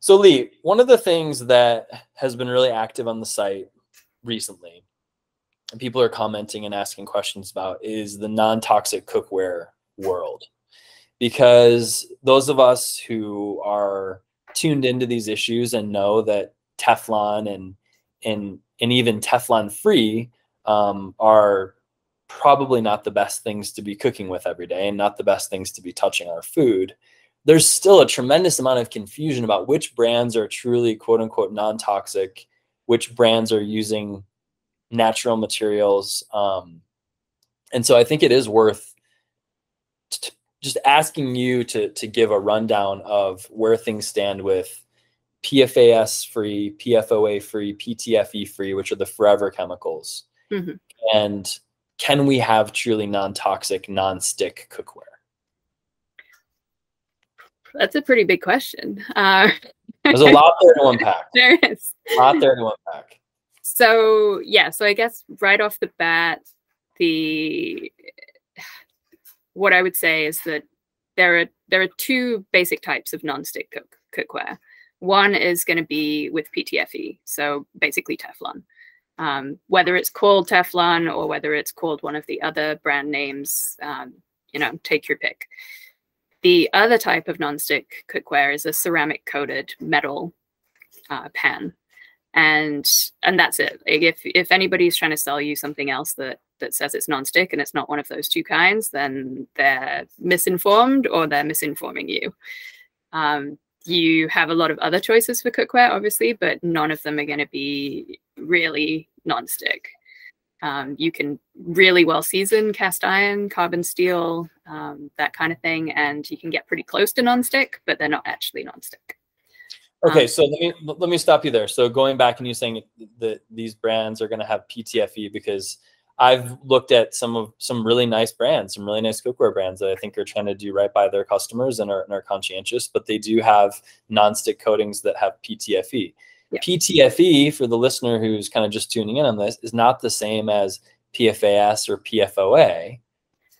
So Lee, one of the things that has been really active on the site recently, and people are commenting and asking questions about, is the non-toxic cookware world. Because those of us who are tuned into these issues and know that Teflon and and and even Teflon free um, are probably not the best things to be cooking with every day and not the best things to be touching our food. There's still a tremendous amount of confusion about which brands are truly quote unquote non toxic, which brands are using natural materials. Um, and so I think it is worth just asking you to, to give a rundown of where things stand with PFAS free, PFOA free, PTFE free, which are the forever chemicals. Mm-hmm. And can we have truly non toxic, non stick cookware? That's a pretty big question. Uh, There's a lot there to unpack. there is. A lot there to unpack. So, yeah, so I guess right off the bat, the what I would say is that there are there are two basic types of non-stick cook, cookware. One is going to be with PTFE, so basically Teflon. Um, whether it's called Teflon or whether it's called one of the other brand names, um, you know, take your pick. The other type of nonstick cookware is a ceramic coated metal uh, pan, and and that's it. If if anybody's trying to sell you something else that that says it's nonstick and it's not one of those two kinds, then they're misinformed or they're misinforming you. Um, you have a lot of other choices for cookware, obviously, but none of them are going to be really nonstick. Um, you can really well season cast iron, carbon steel, um, that kind of thing, and you can get pretty close to nonstick, but they're not actually nonstick. Okay, um, so let me let me stop you there. So going back and you saying that these brands are going to have PTFE because I've looked at some of some really nice brands, some really nice cookware brands that I think are trying to do right by their customers and are, and are conscientious, but they do have nonstick coatings that have PTFE. Yeah. PTFE, for the listener who's kind of just tuning in on this, is not the same as PFAS or PFOA.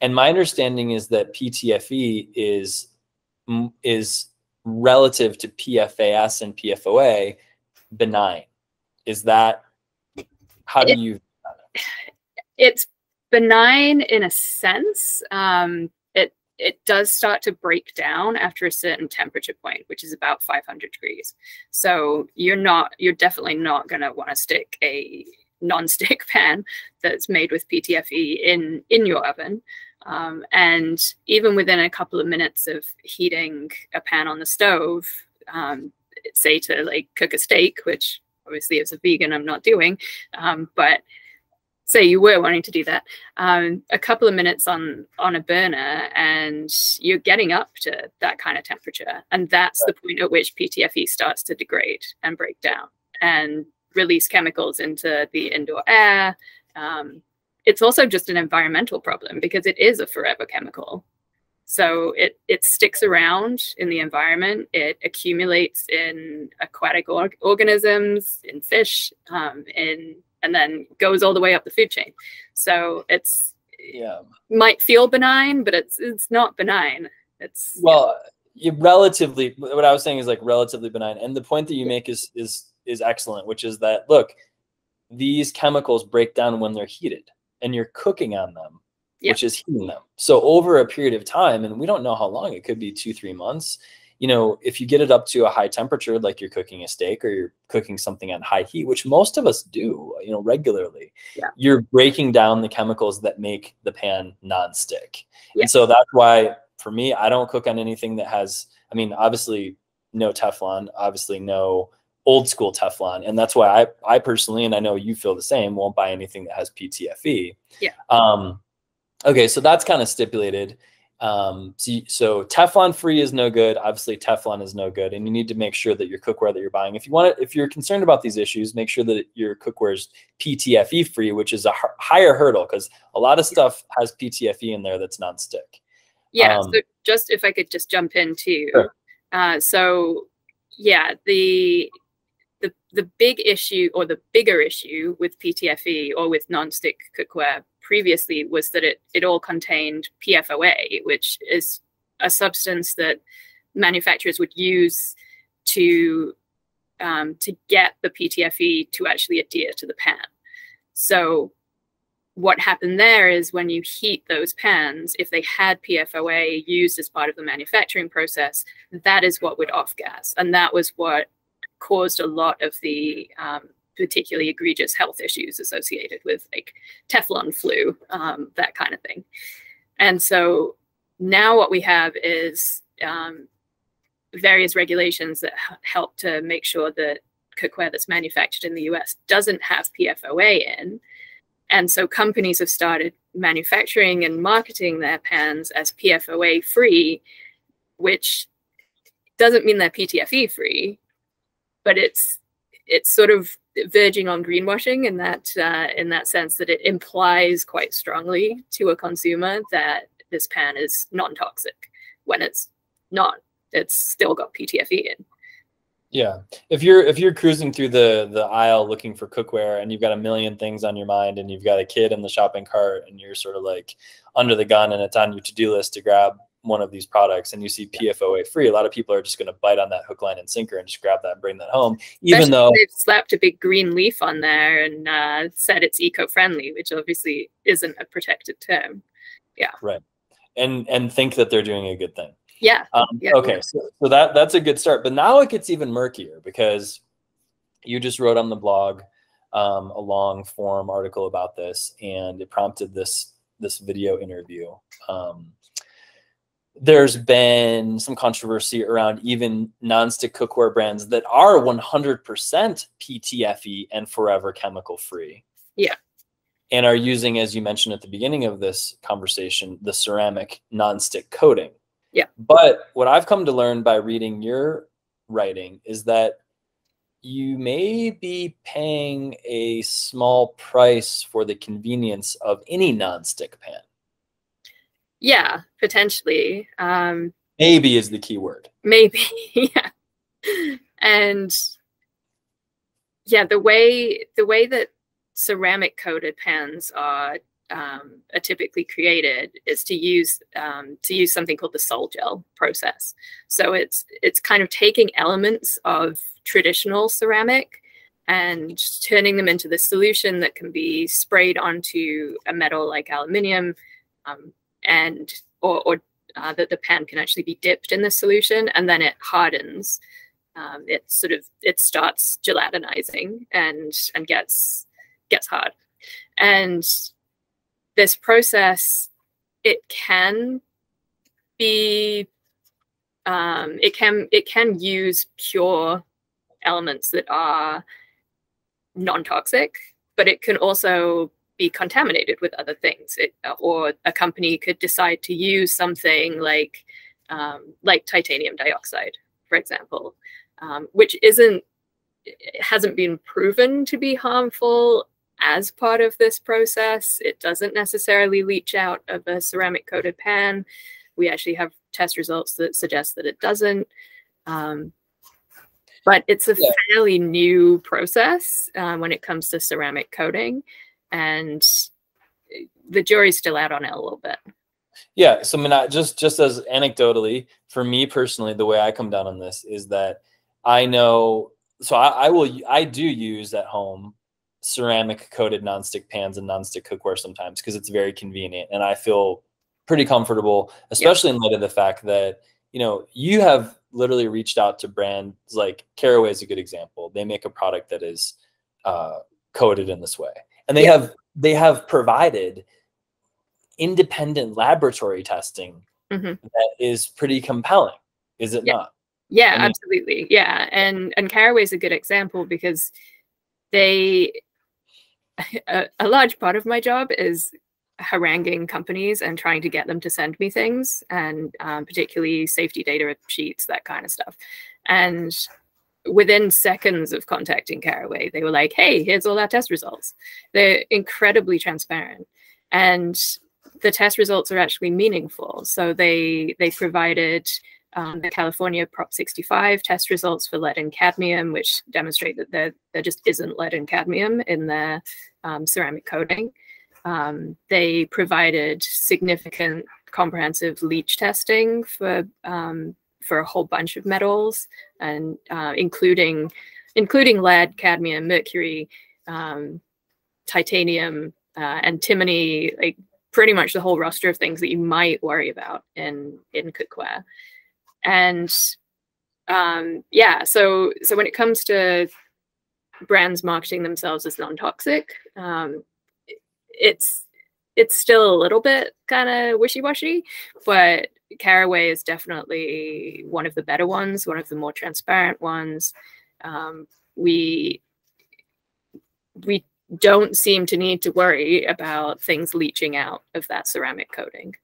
And my understanding is that PTFE is is relative to PFAS and PFOA benign. Is that how do you? it's benign in a sense. Um, it does start to break down after a certain temperature point, which is about 500 degrees. So you're not you're definitely not going to want to stick a non-stick pan that's made with PTFE in in your oven. Um, and even within a couple of minutes of heating a pan on the stove, um, say to like cook a steak, which obviously as a vegan I'm not doing, um, but say you were wanting to do that, um, a couple of minutes on on a burner, and you're getting up to that kind of temperature, and that's the point at which PTFE starts to degrade and break down and release chemicals into the indoor air. Um, it's also just an environmental problem because it is a forever chemical. So it it sticks around in the environment. It accumulates in aquatic or organisms, in fish, um, in and then goes all the way up the food chain. So it's yeah might feel benign, but it's it's not benign. It's well, yeah. relatively. What I was saying is like relatively benign, and the point that you make is is is excellent, which is that look, these chemicals break down when they're heated, and you're cooking on them. Yeah. Which is heating them. So over a period of time, and we don't know how long, it could be two, three months you know, if you get it up to a high temperature, like you're cooking a steak or you're cooking something on high heat, which most of us do, you know, regularly, yeah. you're breaking down the chemicals that make the pan non-stick. Yeah. And so that's why for me, I don't cook on anything that has, I mean, obviously no Teflon, obviously no old school Teflon. And that's why I, I personally, and I know you feel the same, won't buy anything that has PTFE. Yeah. Um, okay. So that's kind of stipulated. Um, so, so Teflon free is no good. Obviously, Teflon is no good, and you need to make sure that your cookware that you're buying, if you want it, if you're concerned about these issues, make sure that your cookware is PTFE free, which is a h- higher hurdle because a lot of stuff has PTFE in there that's non-stick. Yeah. Um, so just if I could just jump in too. Sure. Uh, so yeah, the the the big issue or the bigger issue with PTFE or with non-stick cookware previously was that it, it all contained PFOA, which is a substance that manufacturers would use to um, to get the PTFE to actually adhere to the pan. So what happened there is when you heat those pans, if they had PFOA used as part of the manufacturing process, that is what would off gas. And that was what caused a lot of the um, particularly egregious health issues associated with like Teflon flu, um, that kind of thing. And so now what we have is um, various regulations that help to make sure that cookware that's manufactured in the US doesn't have PFOA in. And so companies have started manufacturing and marketing their pans as PFOA free, which doesn't mean they're PTFE free, but it's it's sort of verging on greenwashing in that uh, in that sense that it implies quite strongly to a consumer that this pan is non-toxic when it's not. It's still got PTFE in. Yeah. If you're if you're cruising through the the aisle looking for cookware and you've got a million things on your mind and you've got a kid in the shopping cart and you're sort of like under the gun and it's on your to-do list to grab one of these products and you see PFOA free, a lot of people are just going to bite on that hook, line, and sinker and just grab that and bring that home, even Especially though they've slapped a big green leaf on there and uh, said it's eco-friendly, which obviously isn't a protected term. Yeah. Right. And and think that they're doing a good thing. Yeah. Um, yeah. Okay. So, so that that's a good start, but now it gets even murkier because you just wrote on the blog um, a long form article about this, and it prompted this this video interview. Um, there's been some controversy around even nonstick cookware brands that are 100% PTFE and forever chemical free. Yeah. And are using, as you mentioned at the beginning of this conversation, the ceramic nonstick coating. Yeah. But what I've come to learn by reading your writing is that you may be paying a small price for the convenience of any nonstick pan. Yeah, potentially. Um, maybe is the key word. Maybe, yeah. And yeah, the way the way that ceramic coated pans are um, are typically created is to use um, to use something called the sol gel process. So it's it's kind of taking elements of traditional ceramic and turning them into the solution that can be sprayed onto a metal like aluminium, um, and or, or uh, that the pan can actually be dipped in the solution and then it hardens. Um, it sort of it starts gelatinizing and and gets gets hard. And this process, it can be um, it can it can use pure elements that are non-toxic, but it can also be contaminated with other things. It, or a company could decide to use something like um, like titanium dioxide, for example, um, which isn't hasn't been proven to be harmful as part of this process. It doesn't necessarily leach out of a ceramic coated pan. We actually have test results that suggest that it doesn't. Um, but it's a yeah. fairly new process uh, when it comes to ceramic coating and the jury's still out on it a little bit. Yeah, so I mean, I, just just as anecdotally, for me personally, the way I come down on this is that I know. So I, I will I do use at home ceramic coated nonstick pans and nonstick cookware sometimes because it's very convenient and I feel pretty comfortable, especially in light of the fact that you know you have literally reached out to brands like Caraway is a good example. They make a product that is uh, coated in this way and they yeah. have they have provided independent laboratory testing mm-hmm. that is pretty compelling is it yeah. not yeah I mean, absolutely yeah and and caraway is a good example because they a, a large part of my job is haranguing companies and trying to get them to send me things and um, particularly safety data sheets that kind of stuff and within seconds of contacting Caraway, they were like, hey, here's all our test results. They're incredibly transparent. And the test results are actually meaningful. So they they provided um, the California Prop 65 test results for lead and cadmium, which demonstrate that there, there just isn't lead and cadmium in their um, ceramic coating. Um, they provided significant comprehensive leach testing for um, for a whole bunch of metals, and uh, including including lead, cadmium, mercury, um, titanium, uh, antimony, like pretty much the whole roster of things that you might worry about in in cookware. And um, yeah, so so when it comes to brands marketing themselves as non-toxic, um, it's it's still a little bit kind of wishy-washy, but Caraway is definitely one of the better ones, one of the more transparent ones. Um, we we don't seem to need to worry about things leaching out of that ceramic coating.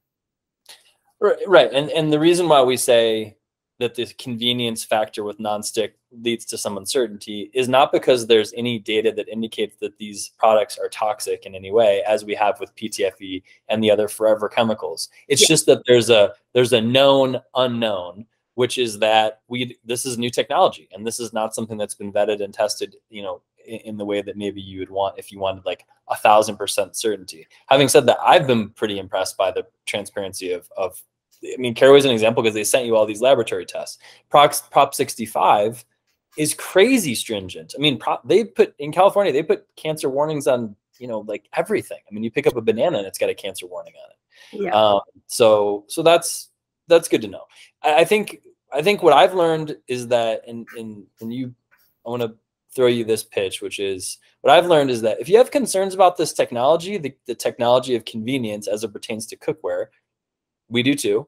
Right, right. And and the reason why we say that the convenience factor with nonstick leads to some uncertainty is not because there's any data that indicates that these products are toxic in any way as we have with PTFE and the other forever chemicals. It's yeah. just that there's a there's a known unknown which is that we this is new technology and this is not something that's been vetted and tested, you know, in, in the way that maybe you would want if you wanted like a thousand percent certainty. Having said that, I've been pretty impressed by the transparency of of I mean, Caraway is an example because they sent you all these laboratory tests. Prop, Prop 65 is crazy stringent. I mean, prop, they put in California, they put cancer warnings on, you know, like everything. I mean, you pick up a banana and it's got a cancer warning on it. Yeah. Um, so, so that's, that's good to know. I, I, think, I think what I've learned is that, and, and, and you, I want to throw you this pitch, which is what I've learned is that if you have concerns about this technology, the, the technology of convenience as it pertains to cookware, we do too.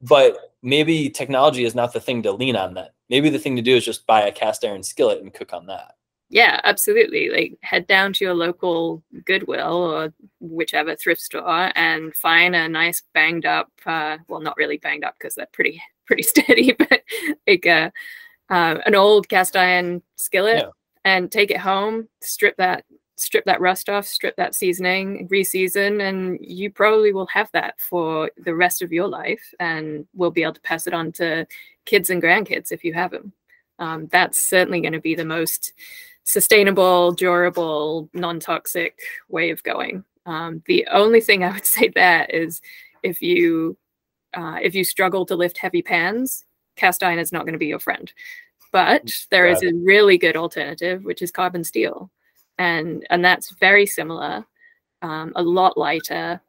But maybe technology is not the thing to lean on. That maybe the thing to do is just buy a cast iron skillet and cook on that. Yeah, absolutely. Like head down to your local Goodwill or whichever thrift store and find a nice banged up, uh, well, not really banged up because they're pretty pretty steady, but like a, uh, uh, an old cast iron skillet yeah. and take it home, strip that strip that rust off, strip that seasoning, reseason, and you probably will have that for the rest of your life and will be able to pass it on to kids and grandkids if you have them. Um, that's certainly going to be the most sustainable, durable, non-toxic way of going. Um, the only thing I would say there is if you uh, if you struggle to lift heavy pans, cast iron is not going to be your friend. But there is a really good alternative, which is carbon steel and and that's very similar, um, a lot lighter.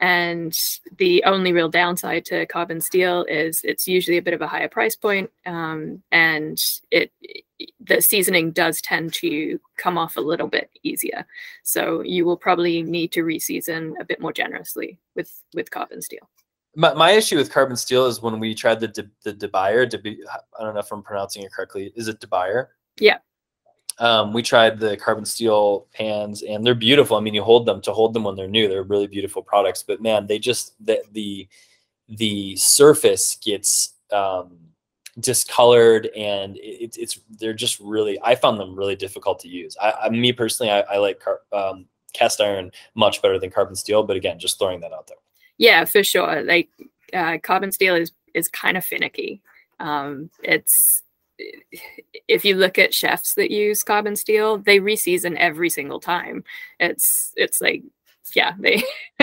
And the only real downside to carbon steel is it's usually a bit of a higher price point, um, and it the seasoning does tend to come off a little bit easier. So you will probably need to reseason a bit more generously with with carbon steel. My, my issue with carbon steel is when we tried the de, the de Buyer. De, I don't know if I'm pronouncing it correctly. Is it de Buyer? Yeah. Um, we tried the carbon steel pans and they're beautiful. I mean, you hold them to hold them when they're new. They're really beautiful products, but man, they just, the, the, the surface gets, um, discolored and it, it's, they're just really, I found them really difficult to use. I, I me personally, I, I like, car, um, cast iron much better than carbon steel, but again, just throwing that out there. Yeah, for sure. Like, uh, carbon steel is, is kind of finicky. Um, it's, if you look at chefs that use carbon steel, they reseason every single time. It's it's like yeah, they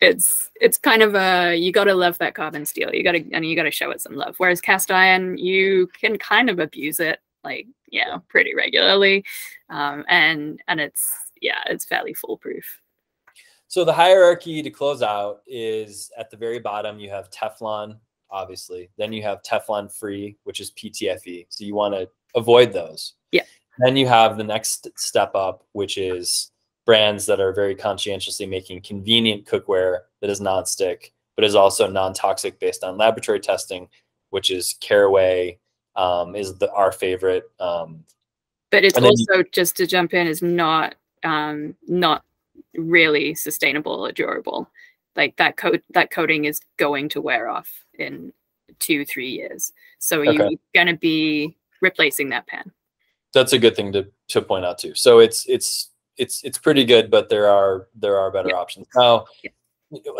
it's it's kind of a you got to love that carbon steel. You got to and you got to show it some love. Whereas cast iron, you can kind of abuse it like yeah, pretty regularly, um, and and it's yeah, it's fairly foolproof. So the hierarchy to close out is at the very bottom. You have Teflon, obviously. Then you have Teflon free, which is PTFE. So you want to avoid those. Yeah. Then you have the next step up, which is brands that are very conscientiously making convenient cookware that is non-stick, but is also non-toxic based on laboratory testing, which is Caraway um, is the our favorite. Um, but it's also you, just to jump in is not um, not really sustainable or durable. Like that coat that coating is going to wear off in two, three years. So okay. you're going to be replacing that pan. That's a good thing to, to point out too. So it's, it's, it's, it's pretty good, but there are, there are better yeah. options. Now yeah.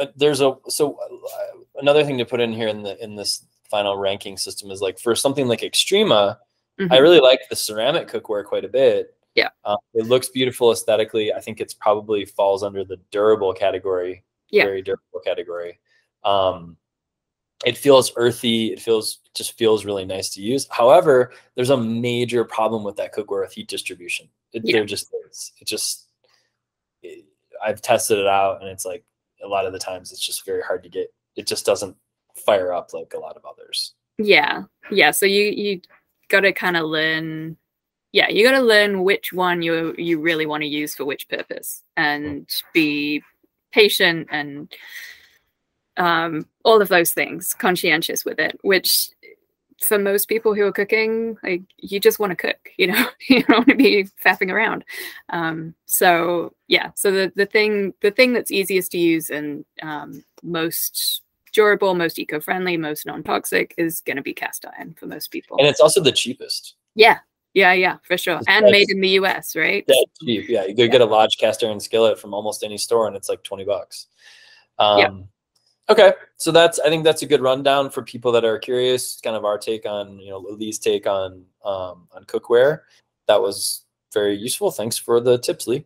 Uh, there's a, so uh, another thing to put in here in the, in this final ranking system is like for something like Xtrema, mm-hmm. I really like the ceramic cookware quite a bit. Yeah. Um, it looks beautiful aesthetically. I think it's probably falls under the durable category. Yeah. Very durable category. Um, it feels earthy. It feels just feels really nice to use. However, there's a major problem with that cookware with heat distribution. It, Yeah. There just is. It just it- I've tested it out, and it's like a lot of the times it's just very hard to get. It just doesn't fire up like a lot of others. Yeah. Yeah. So you you gotta kind of learn yeah, you gotta learn which one you you really want to use for which purpose and be patient and um all of those things, conscientious with it, which for most people who are cooking, like you just want to cook, you know, you don't want to be faffing around. Um, so yeah, so the the thing the thing that's easiest to use and um, most durable, most eco-friendly, most non-toxic is going to be cast iron for most people. And it's also the cheapest. yeah, yeah, yeah, for sure, It's and nice. made in the U.S. Right? Yeah, cheap. Yeah, you could get a large cast iron skillet from almost any store, and it's like twenty bucks. Um, Yeah. Okay, so that's I think that's a good rundown for people that are curious. Kind of our take on you know Lee's take on um, on cookware. That was very useful. Thanks for the tips, Lee.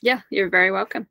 Yeah, you're very welcome.